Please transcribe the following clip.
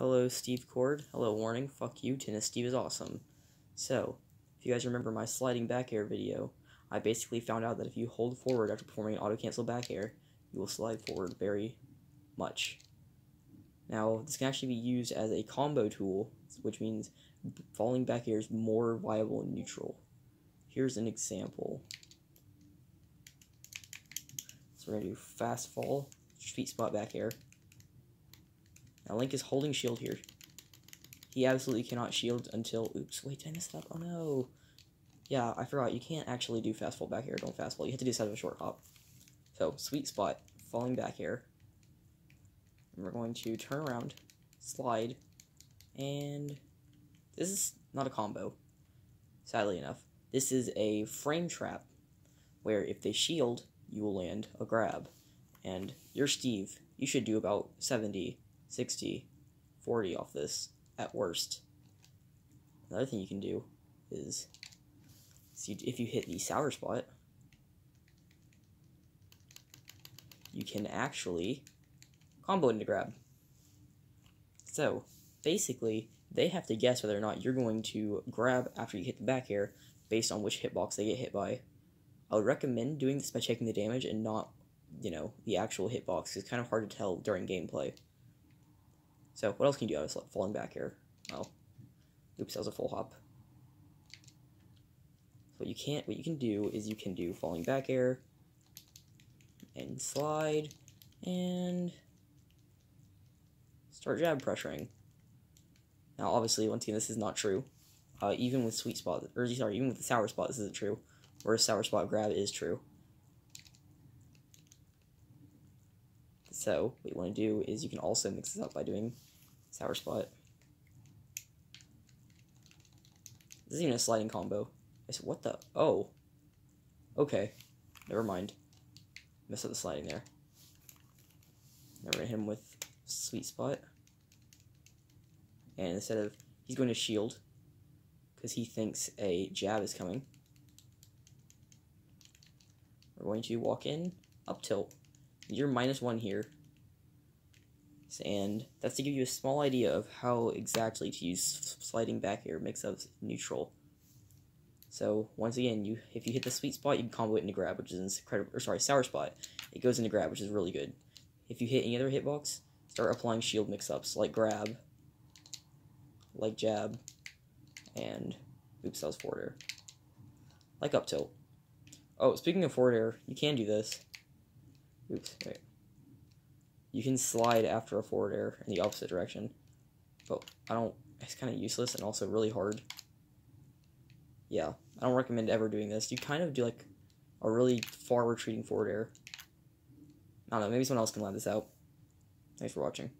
Hello, Steve Cord. Hello, warning. Fuck you, Tennis Steve is awesome. So, if you guys remember my sliding back air video, I basically found out that if you hold forward after performing an auto cancel back air, you will slide forward very much. Now, this can actually be used as a combo tool, which means falling back air is more viable in neutral. Here's an example. So we're going to do fast fall, sweet spot back air. Now Link is holding shield here. He absolutely cannot shield until... Oops, wait, did I mess it up? Oh no. Yeah, I forgot. You can't actually do fast fall back air. Don't fast fall. You have to do this out of a short hop. So, sweet spot, falling back air. And we're going to turn around, slide, and this is not a combo, sadly enough. This is a frame trap, where if they shield, you will land a grab. And you're Steve. You should do about 70, 60, 40 off this, at worst. Another thing you can do is, if you hit the sour spot, you can actually combo into grab. So, basically, they have to guess whether or not you're going to grab after you hit the back air based on which hitbox they get hit by. I would recommend doing this by checking the damage and not, you know, the actual hitbox. It's kind of hard to tell during gameplay. So, what else can you do out of falling back air? Oh, oops, that was a full hop. So what you can't, what you can do is you can do falling back air, and slide, and start jab pressuring. Now, obviously, once again, this is not true. Uh, even with sweet spot, or sorry, even with the sour spot, this isn't true. Whereas sour spot grab is true. So, what you want to do is you can also mix this up by doing sour spot. This is even a sliding combo. I said, what the? Oh. Okay. Never mind. Messed up the sliding there. Now hit him with sweet spot. And instead of he's going to shield because he thinks a jab is coming. We're going to walk in, up tilt. You're minus one here. And that's to give you a small idea of how exactly to use sliding back air mix-ups neutral. So once again, you if you hit the sweet spot, you can combo it into grab, which is incredible. Or sorry, sour spot. It goes into grab, which is really good. If you hit any other hitbox, start applying shield mix-ups like grab, like jab, and oops, that was forward air. Like up tilt. Oh, speaking of forward air, you can do this. Oops, wait. You can slide after a forward air in the opposite direction. But I don't, it's kind of useless and also really hard. Yeah, I don't recommend ever doing this. You kind of do like a really far retreating forward air. I don't know, maybe someone else can land this out. Thanks for watching.